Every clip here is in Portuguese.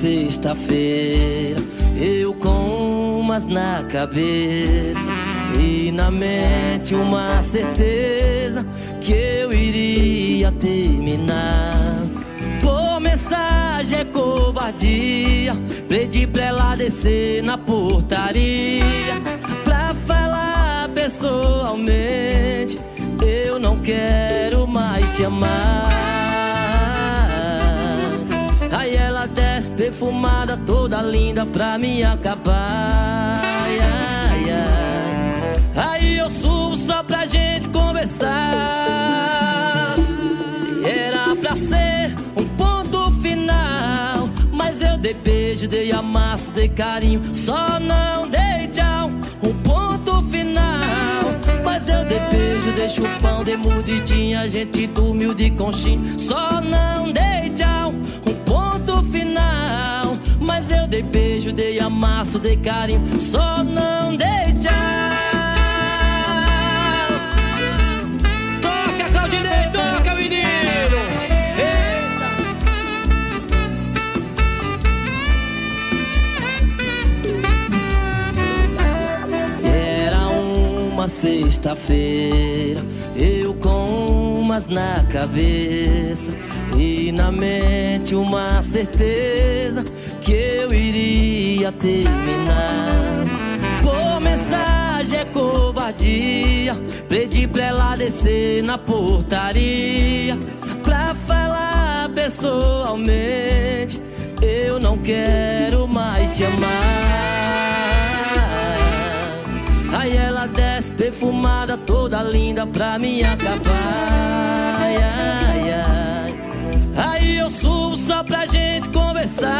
sexta-feira, eu com umas na cabeça e na mente uma certeza que eu iria terminar. Por mensagem é covardia, pedi pra ela descer na portaria pra falar pessoalmente. Eu não quero mais te amar. Perfumada, toda linda pra me acabar. Ai, ai, ai. Aí eu subo só pra gente conversar. Era pra ser um ponto final. Mas eu dei beijo, dei amasso, dei carinho. Só não dei tchau. Um ponto final. Mas eu dei beijo, dei chupão, dei mordidinha. A gente dormiu de conchinha. Só não dei tchau. Um ponto final. Mas eu dei beijo, dei amasso, dei carinho. Só não dei tchau. Toca, Claudinei, toca, menino! Eita! Era uma sexta-feira, umas na cabeça e na mente uma certeza que eu iria terminar. Por mensagem é covardia, pedi pra ela descer na portaria pra falar pessoalmente. Eu não quero mais te amar. Aí ela desce perfumada, toda linda pra me acabar. Pra gente conversar.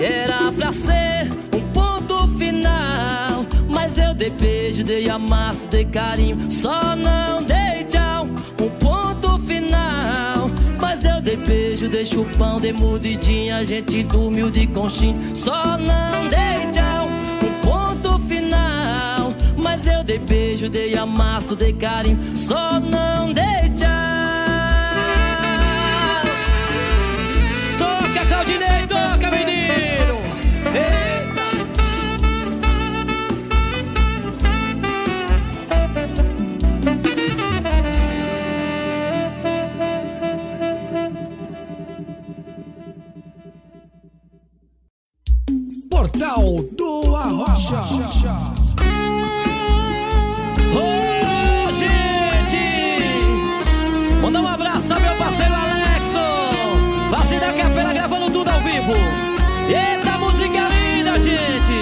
Era pra ser um ponto final. Mas eu dei beijo, dei amasso, dei carinho. Só não dei tchau. Um ponto final. Mas eu dei beijo, dei chupão, dei mordidinha. A gente dormiu de conchinha. Só não dei tchau. Um ponto final. Mas eu dei beijo, dei amasso, dei carinho. Só não dei tchau. Portal do Arrocha. Ô, gente! Manda um abraço ao meu parceiro Alexo! Fazenda Capela gravando tudo ao vivo! Eita, música linda, gente!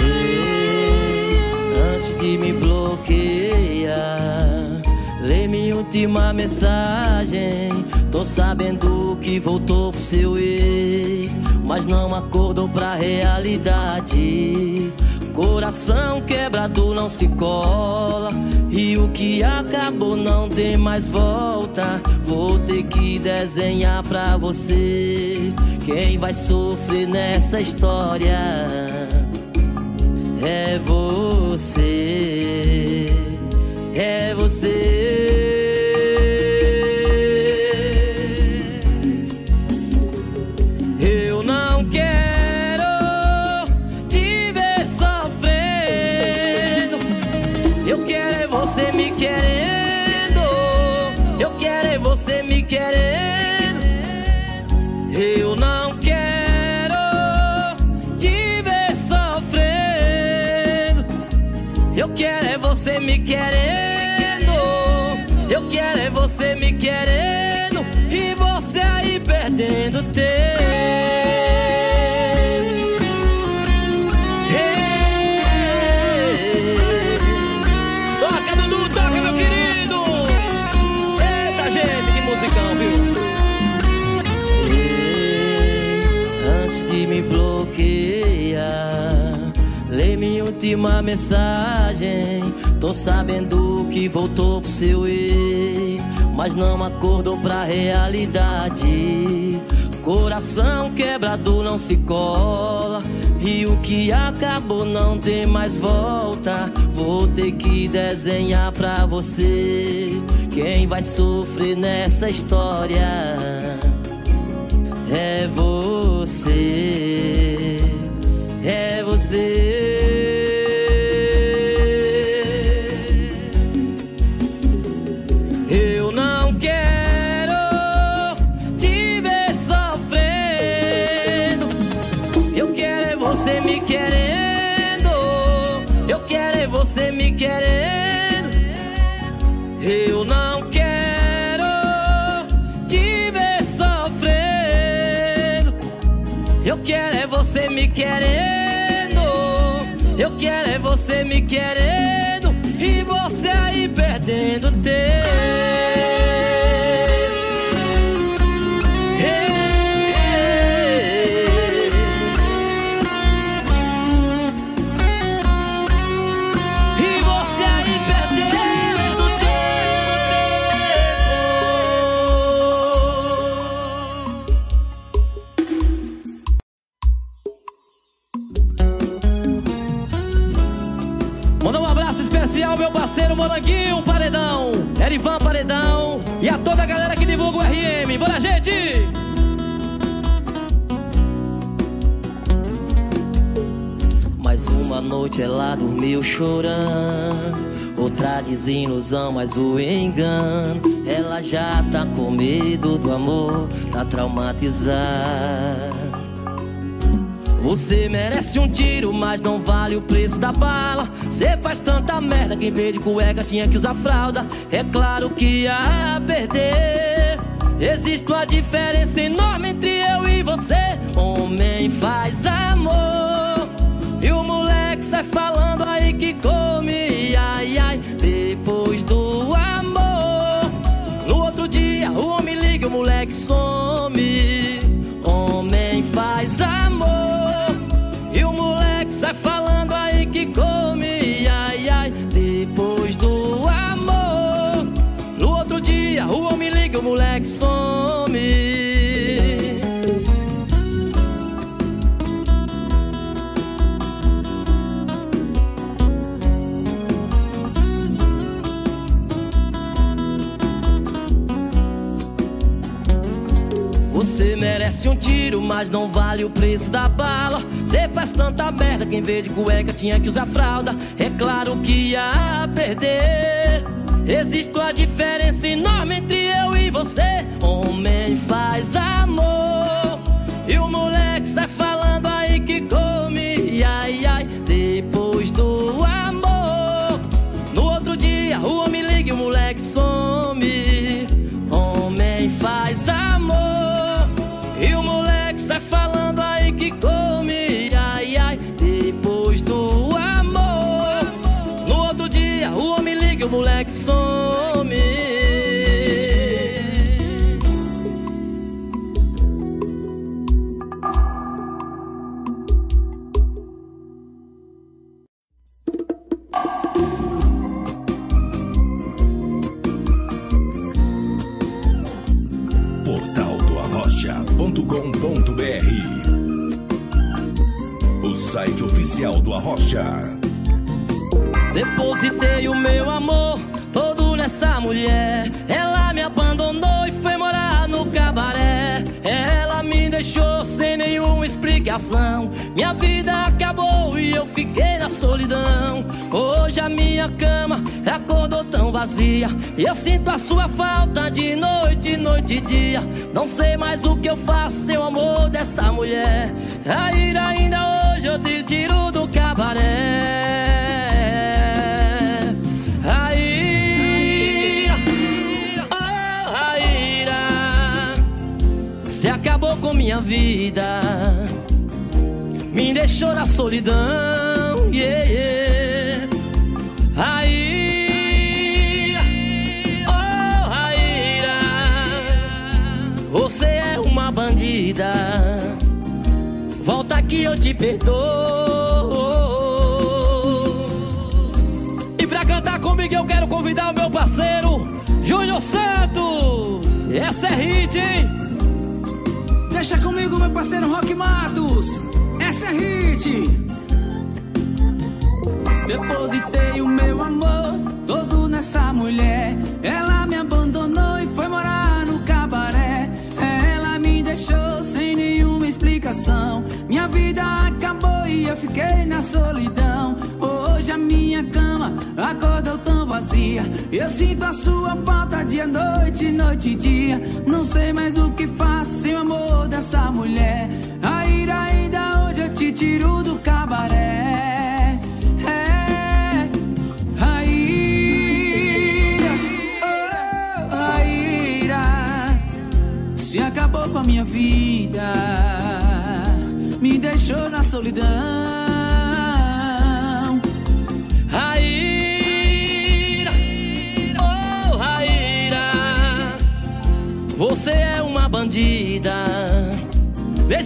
Ei, antes de me bloquear, lê minha última mensagem. Tô sabendo que voltou pro seu ex, mas não acordou pra realidade. Coração quebrado não se cola. E o que acabou não tem mais volta. Vou ter que desenhar pra você. Quem vai sofrer nessa história é você. É você. Antes de me bloquear, lê minha última mensagem. Tô sabendo que voltou pro seu ex, mas não acordou pra realidade. Coração quebrado não se cola. E o que acabou não tem mais volta. Vou ter que desenhar pra você. Quem vai sofrer nessa história é você, Eu não quero te ver sofrendo. Eu quero é você me querendo. Eu quero é você me querendo. E você aí perdendo tempo. Noite ela dormiu chorando. Outra desilusão, mas o engano. Ela já tá com medo do amor, tá traumatizada. Você merece um tiro, mas não vale o preço da bala. Você faz tanta merda que em de cueca tinha que usar fralda. É claro que ia perder. Existe uma diferença enorme entre eu e você. Homem faz amor. Tiro, mas não vale o preço da bala. Você faz tanta merda que em vez de cueca tinha que usar fralda. É claro que ia perder. Existe uma diferença enorme entre eu e você. Homem faz amor. Sai falando aí que come, ai ai, depois do amor. No outro dia o homem liga o moleque some. Depositei o meu amor todo nessa mulher. Ela me abandonou e foi morar no cabaré. Ela me deixou sem nenhuma explicação. Minha vida acabou e eu fiquei na solidão. Hoje a minha cama acordou tão vazia. E eu sinto a sua falta de noite, noite e dia. Não sei mais o que eu faço, seu amor dessa mulher. A ira ainda hoje eu te tiro do cabaré. Você acabou com minha vida, me deixou na solidão, yeah, yeah. Oh Raíra, você é uma bandida, volta aqui eu te perdoo. E pra cantar comigo eu quero convidar o meu parceiro Júnior Santos. Essa é hit, hein? Deixa comigo, meu parceiro Rock Matos. Essa é hit. Depositei o meu amor todo nessa mulher. Ela me abandonou e foi morar no cabaré. Ela me deixou sem coração. Minha vida acabou e eu fiquei na solidão. Hoje a minha cama acordou vazia. Eu sinto a sua falta dia, noite, noite e dia. Não sei mais o que faço sem o amor dessa mulher. A ira ainda hoje eu te tiro do cabaré. É, oh, a ira se acabou com a minha vida, me deixou na solidão.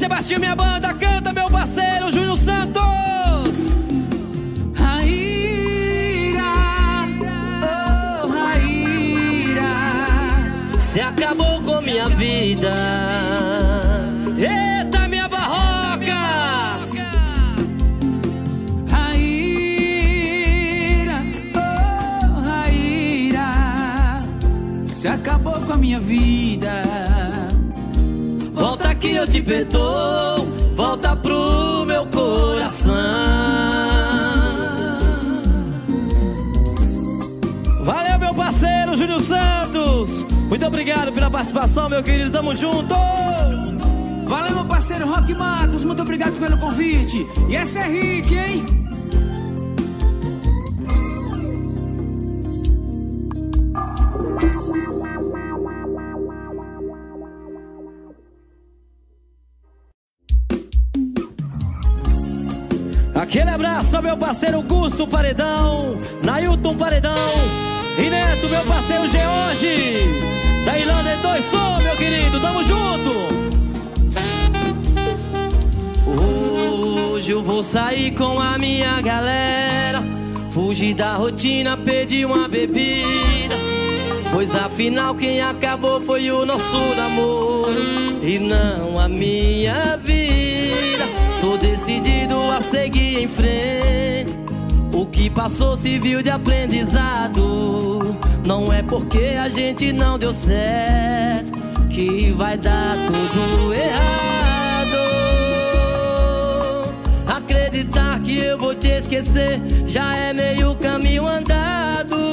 Baixinho minha banda, canta meu parceiro Júnior Santos. Raíra, oh Raíra, Se acabou com minha vida. Eita, minha barrocas! Raíra, oh Raíra, se acabou com a minha vida. Que eu te perdoo, volta pro meu coração. Valeu, meu parceiro Júnior Santos. Muito obrigado pela participação, meu querido. Tamo junto. Valeu, meu parceiro Rock Matos, muito obrigado pelo convite. E essa é hit, hein? Aquele abraço meu parceiro Gusto Paredão, Nailton Paredão e Neto, meu parceiro George. Da Irlanda é dois som, meu querido. Tamo junto. Hoje eu vou sair com a minha galera. Fugir da rotina, pedir uma bebida. Pois afinal quem acabou foi o nosso namoro e não a minha vida. Tô decidido a seguir em frente. O que passou serviu de aprendizado. Não é porque a gente não deu certo que vai dar tudo errado. Acreditar que eu vou te esquecer já é meio caminho andado.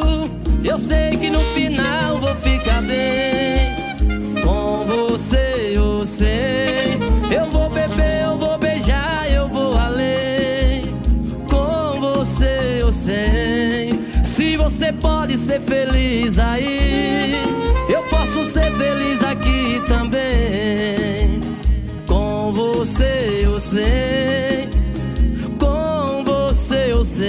Eu sei que no final vou ficar bem com você, eu sei. Eu vou beber, eu vou beijar, pode ser feliz aí, eu posso ser feliz aqui também. Com você, eu sei. Com você, eu sei.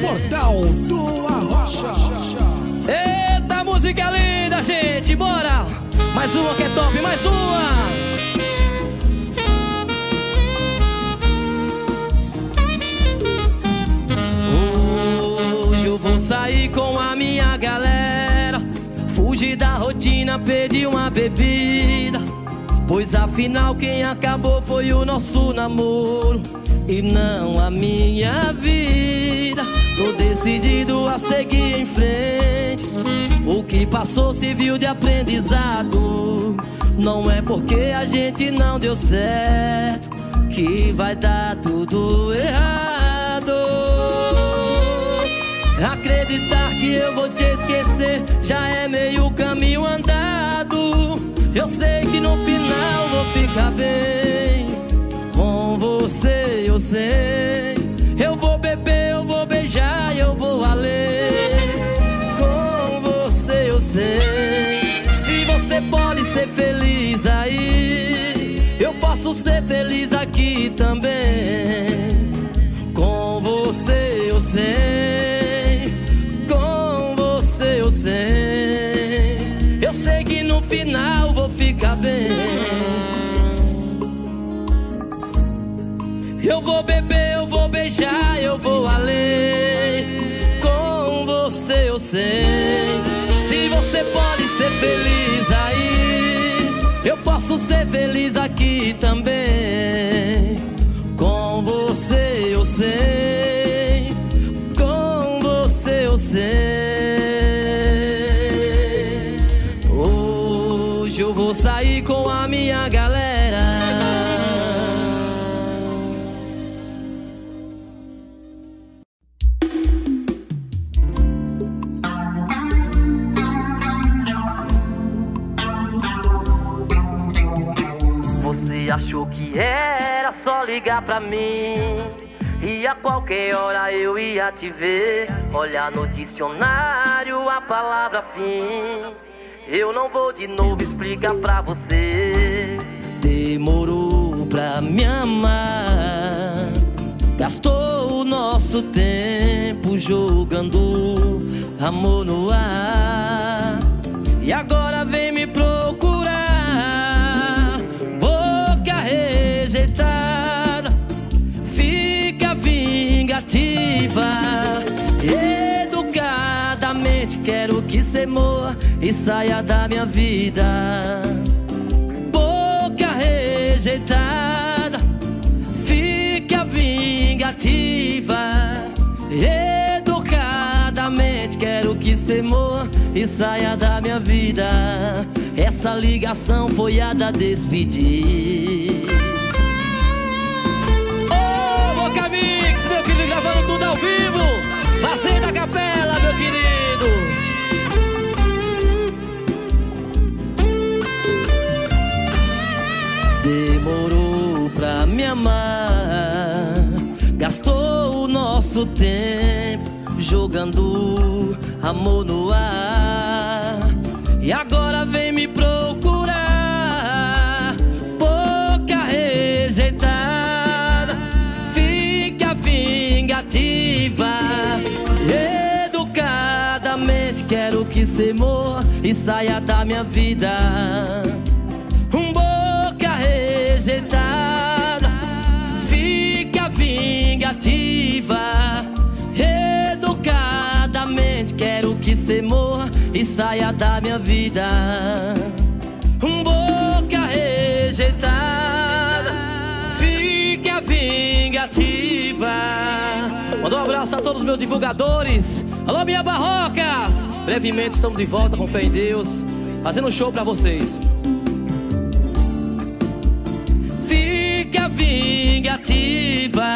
Portal do Arrocha. Eita, música linda, gente, bora! Mais uma que é top, mais uma! Da rotina, pedir uma bebida. Pois afinal quem acabou foi o nosso namoro e não a minha vida. Tô decidido a seguir em frente. O que passou serviu de aprendizado. Não é porque a gente não deu certo que vai dar tudo errado. Acreditar que eu vou te esquecer já é meio caminho andado. Eu sei que no final vou ficar bem com você, eu sei. Eu vou beber, eu vou beijar, eu vou além. Com você, eu sei. Se você pode ser feliz aí, eu posso ser feliz aqui também. Com você, eu sei. Final vou ficar bem. Eu vou beber, eu vou beijar, eu vou além. Com você eu sei. Se você pode ser feliz aí, eu posso ser feliz aqui também. Com você eu sei. Que era só ligar pra mim. E a qualquer hora eu ia te ver. Olhar no dicionário a palavra fim. Eu não vou de novo explicar pra você. Demorou pra me amar. Gastou o nosso tempo jogando amor no ar. E agora vem me procurar. Vingativa. Educadamente quero que cê morra e saia da minha vida. Boca rejeitada, fica vingativa. Educadamente quero que cê morra e saia da minha vida. Essa ligação foi a da despedir. Ô, Boca Mix, meu tempo jogando amor no ar. E agora vem me procurar, boca rejeitada, fica vingativa. Educadamente quero que cê morra e saia da minha vida. Vingativa. Educadamente quero que cê morra e saia da minha vida. Um boca rejeitada, fica vingativa. Manda um abraço a todos os meus divulgadores. Alô, minha Barrocas! Brevemente estamos de volta com fé em Deus, fazendo um show pra vocês. Fica vingativa,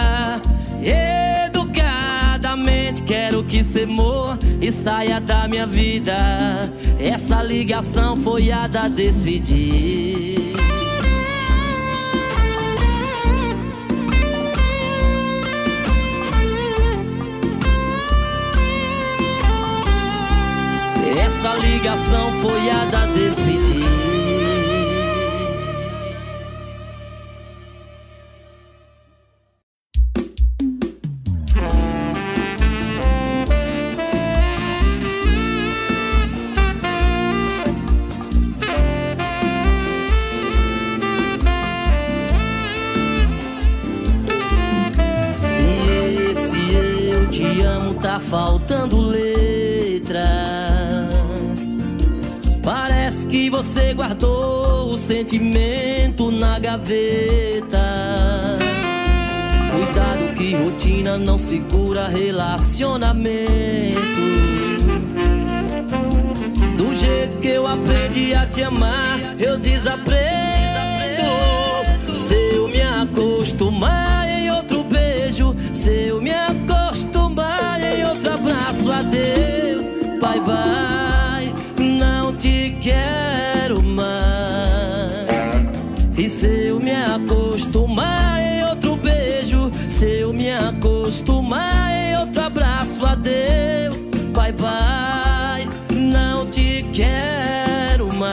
educadamente quero que cê morra e saia da minha vida. Essa ligação foi a da despedir. Essa ligação foi a da despedir. Guardou o sentimento na gaveta. Cuidado que rotina não segura relacionamento. Do jeito que eu aprendi a te amar, eu desaprendo. Se eu me acostumar em outro beijo, se eu me acostumar em outro abraço, adeus, bye bye, adeus, bye bye, não te quero mais.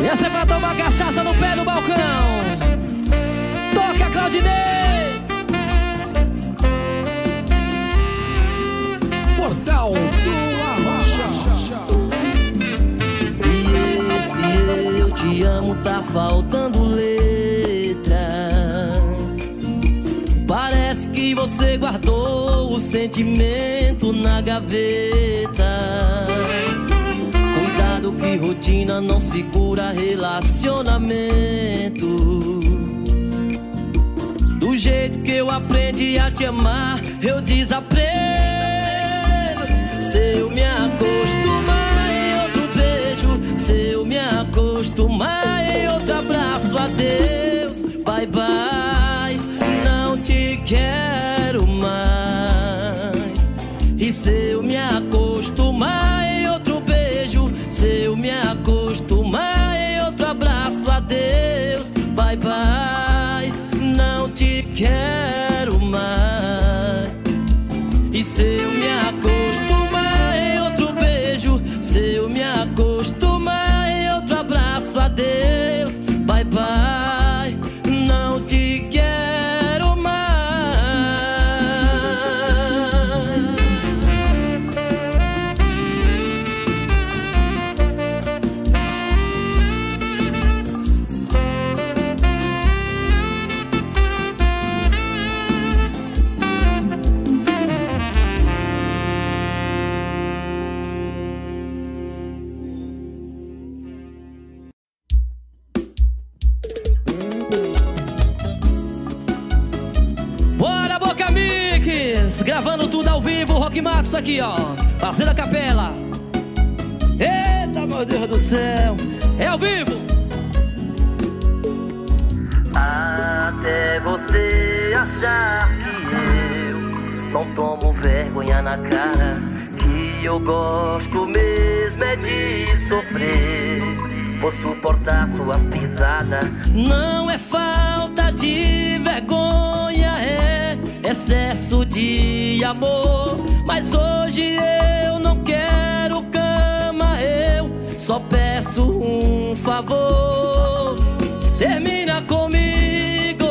E essa é pra tomar cachaça no pé do balcão. Toca, Claudinei! Portal do. E eu te amo tá faltando guardou o sentimento na gaveta. Cuidado que rotina não segura relacionamento. Do jeito que eu aprendi a te amar, eu desaprendo. Quero Gravando tudo ao vivo, Rock Matos aqui, ó. Fazendo a capela. Eita, meu Deus do céu! É ao vivo! Até você achar que eu não tomo vergonha na cara. Que eu gosto mesmo é de sofrer. Vou suportar suas pisadas. Não é falta de vergonha, excesso de amor. Mas hoje eu não quero cama, eu só peço um favor. Termina comigo.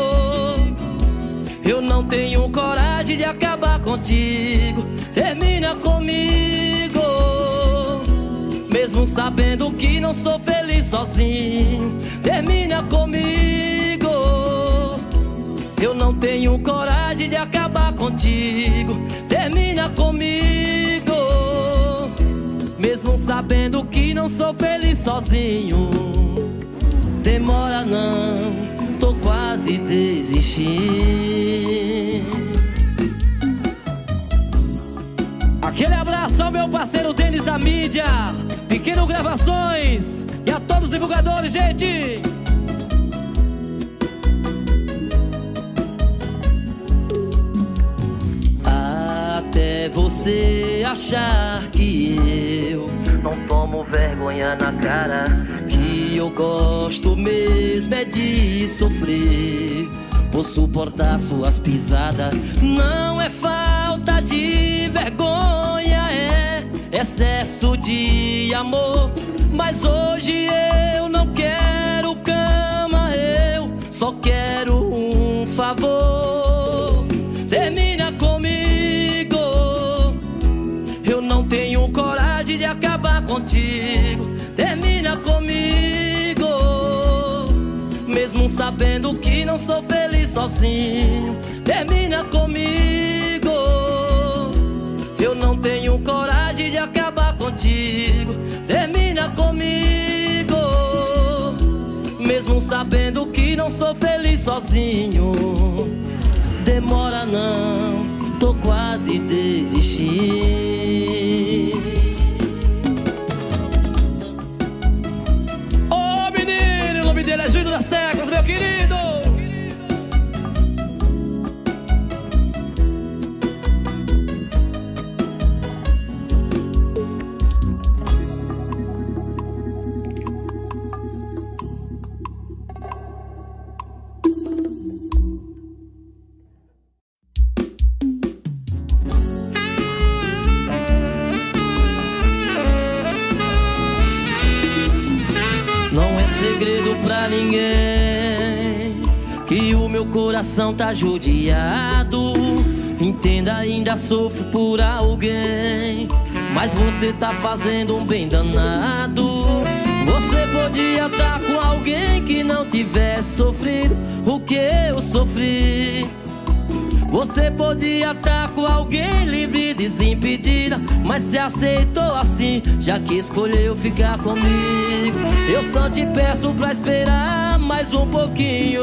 Eu não tenho coragem de acabar contigo. Termina comigo. Mesmo sabendo que não sou feliz sozinho. Termina comigo. Eu não tenho coragem de acabar contigo. Termina comigo. Mesmo sabendo que não sou feliz sozinho. Demora não, tô quase desistindo. Aquele abraço ao meu parceiro Denis da mídia, Pequeno Gravações e a todos os divulgadores, gente. Até você achar que eu não tomo vergonha na cara, que eu gosto mesmo é de sofrer. Vou suportar suas pisadas. Não é falta de vergonha, é excesso de amor. Mas hoje eu não quero cama, eu só quero um favor. Contigo. Termina comigo. Mesmo sabendo que não sou feliz sozinho. Termina comigo. Eu não tenho coragem de acabar contigo. Termina comigo. Mesmo sabendo que não sou feliz sozinho. Demora não, tô quase desistindo. Judiado. Entenda, ainda sofro por alguém, mas você tá fazendo um bem danado. Você podia estar com alguém que não tivesse sofrido o que eu sofri. Você podia estar com alguém livre, desimpedida, mas se aceitou assim, já que escolheu ficar comigo. Eu só te peço pra esperar mais um pouquinho.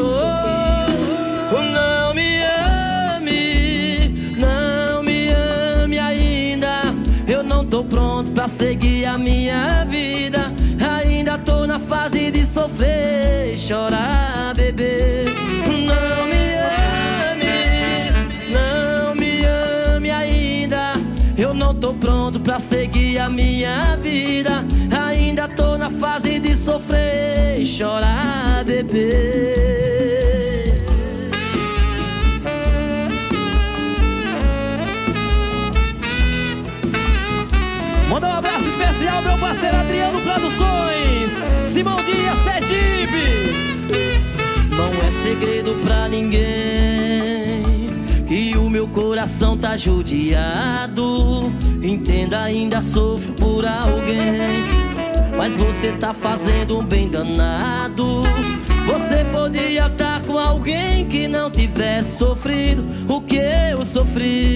Pronto pra seguir a minha vida. Ainda tô na fase de sofrer chorar, bebê. Não me ame, não me ame ainda. Eu não tô pronto pra seguir a minha vida. Ainda tô na fase de sofrer chorar, bebê. especial meu parceiro Adriano Produções, Simão Dias é Sergipe. Não é segredo pra ninguém que o meu coração tá judiado. Entenda, ainda sofro por alguém, mas você tá fazendo um bem danado. Você podia estar tá com alguém que não tivesse sofrido o que eu sofri.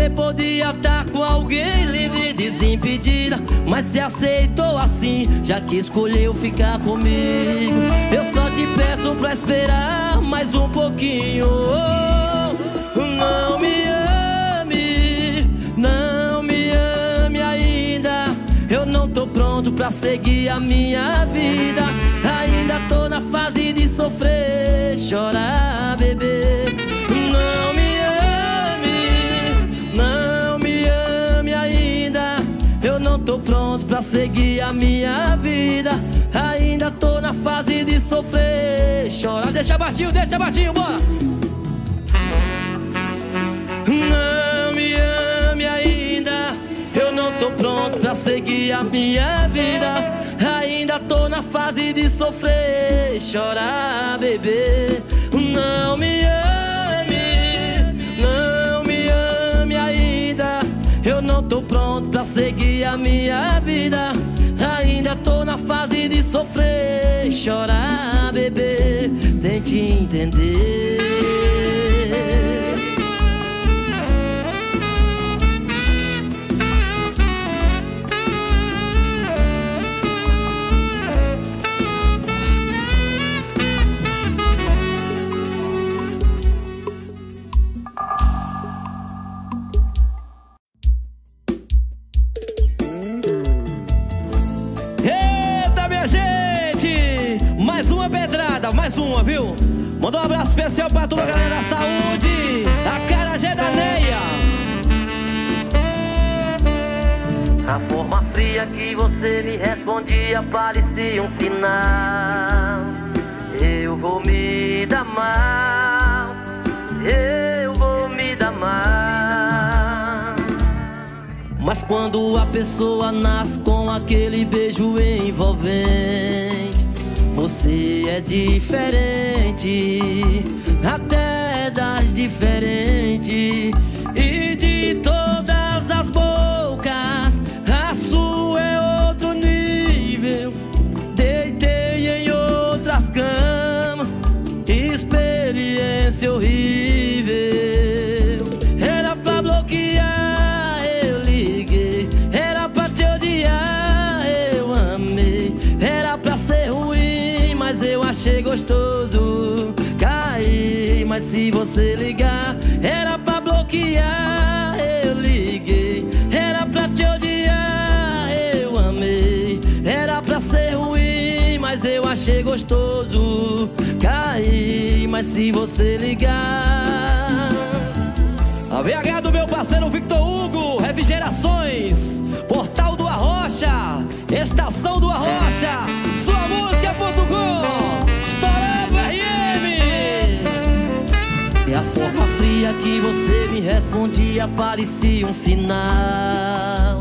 Você podia estar com alguém livre, desimpedida, mas se aceitou assim, já que escolheu ficar comigo. Eu só te peço pra esperar mais um pouquinho. Não me ame, não me ame ainda. Eu não tô pronto pra seguir a minha vida. Ainda tô na fase de sofrer, chorar, beber. Pronto pra seguir a minha vida. Ainda tô na fase de sofrer, chorar. Deixa batinho, deixa batinho, bora. Não me ame ainda. Eu não tô pronto pra seguir a minha vida. Ainda tô na fase de sofrer, chorar, beber. Não me ame, não tô pronto pra seguir a minha vida. Ainda tô na fase de sofrer, chorar, beber. Tente entender. Mas se você ligar, era pra bloquear, eu liguei. Era pra te odiar, eu amei. Era pra ser ruim, mas eu achei gostoso. Caí, mas se você ligar. A VH do meu parceiro Victor Hugo, Refrigerações, Portal do Arrocha, Estação do Arrocha, sua música.com, fria que você me respondia parecia um sinal.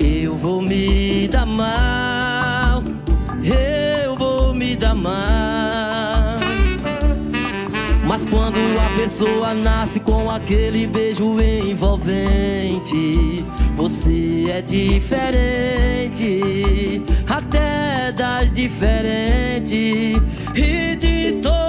Eu vou me dar mal, eu vou me dar mal. Mas quando a pessoa nasce com aquele beijo envolvente, você é diferente, até das diferentes. E de todas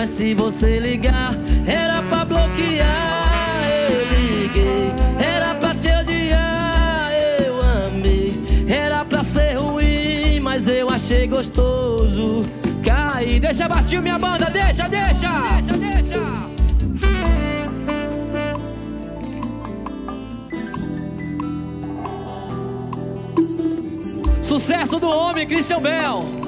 mas se você ligar, era pra bloquear, eu liguei. Era pra te odiar, eu amei. Era pra ser ruim, mas eu achei gostoso. Caí, deixa baixinho minha banda, deixa, deixa. Deixa, deixa. Sucesso do homem, Christian Bell.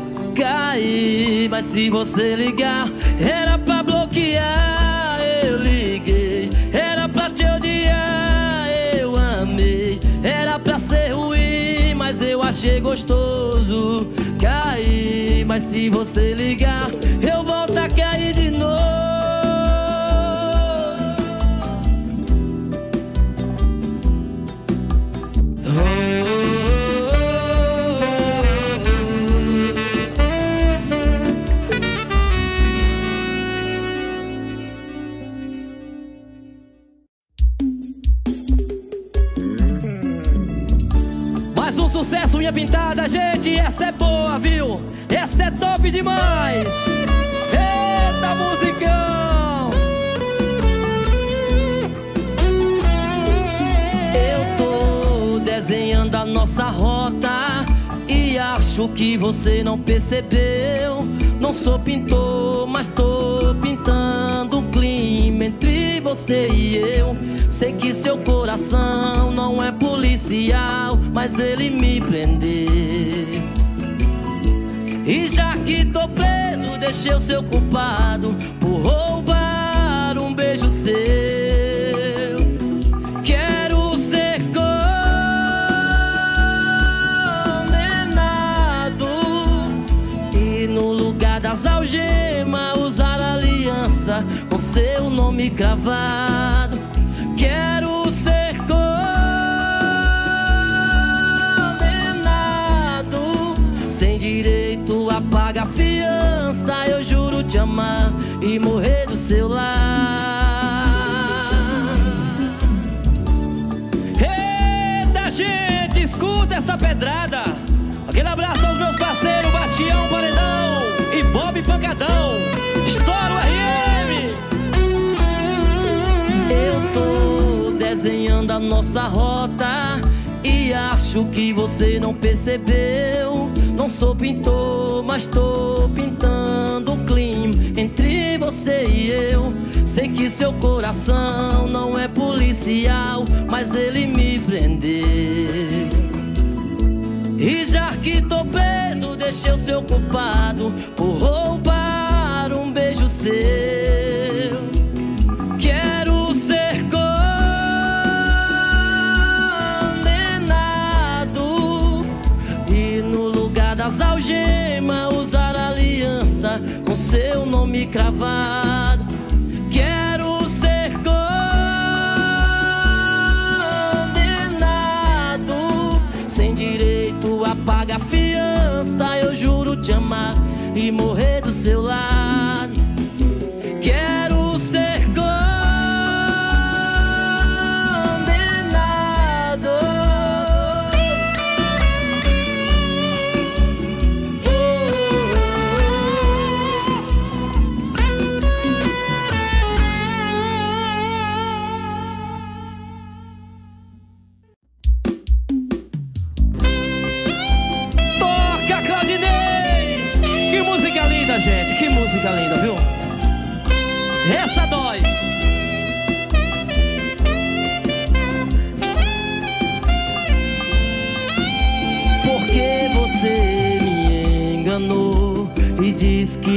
Caí. Mas se você ligar, era pra bloquear. Eu liguei, era pra te odiar. Eu amei, era pra ser ruim. Mas eu achei gostoso. Caí, mas se você ligar, eu volto a cair de novo. Top demais! Eita, musicão! Eu tô desenhando a nossa rota e acho que você não percebeu. Não sou pintor, mas tô pintando um clima entre você e eu. Sei que seu coração não é policial, mas ele me prendeu. E já que tô preso, deixei o seu culpado por roubar um beijo seu. Quero ser condenado e no lugar das algemas usar aliança com seu nome cravado. Amar e morrer do seu lado. Eita, gente, escuta essa pedrada. Aquele abraço aos meus parceiros, Bastião Paredão e Bob Pancadão. Estouro RM. Eu tô desenhando a nossa rota e acho que você não percebeu. Não sou pintor, mas tô pintando um clima entre você e eu. Sei que seu coração não é policial, mas ele me prendeu. E já que tô preso, deixei o seu culpado por roubar um beijo seu.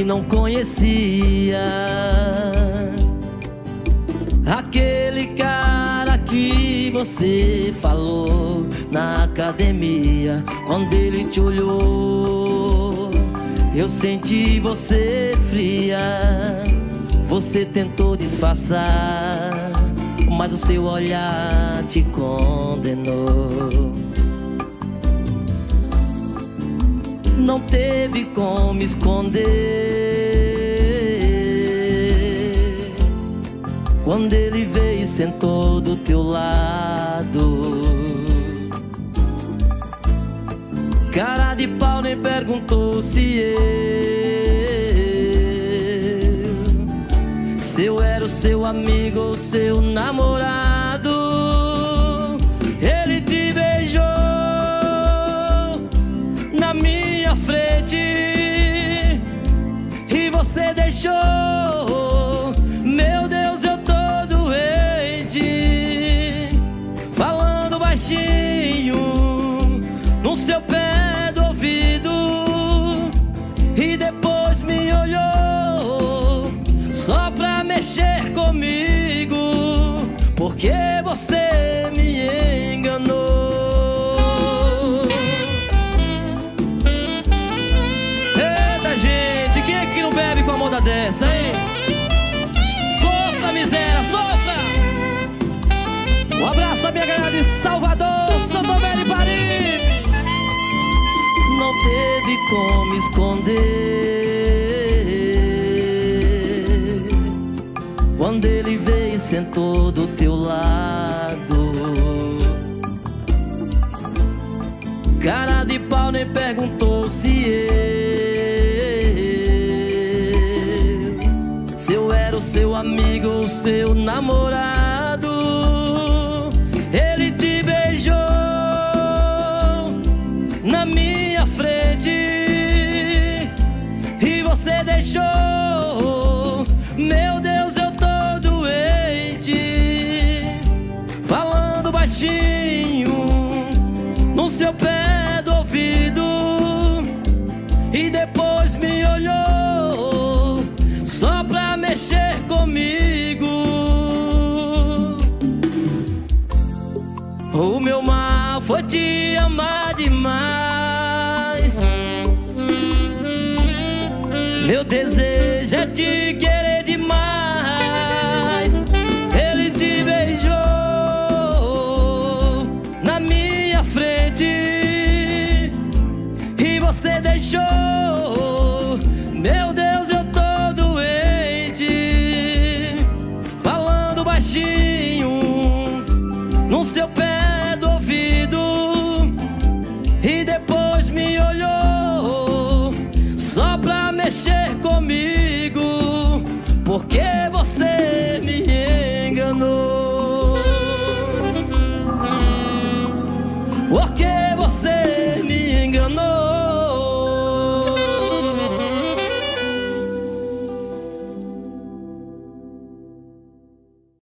Não conhecia. Aquele cara que você falou na academia, quando ele te olhou, eu senti você fria. Você tentou disfarçar, mas o seu olhar te condenou. Não teve como esconder. Quando ele veio e sentou do teu lado, cara de pau nem perguntou se eu, se eu era o seu amigo ou seu namorado. Comigo, porque você me enganou. Eita, gente, quem é que não bebe com a moda dessa, hein? Sofra, miséria, sofra! Um abraço minha galera de Salvador, Santo Velho e Paris! Não teve como esconder sentou do teu lado. Cara de pau nem perguntou se eu Se eu era o seu amigo ou seu namorado no seu pé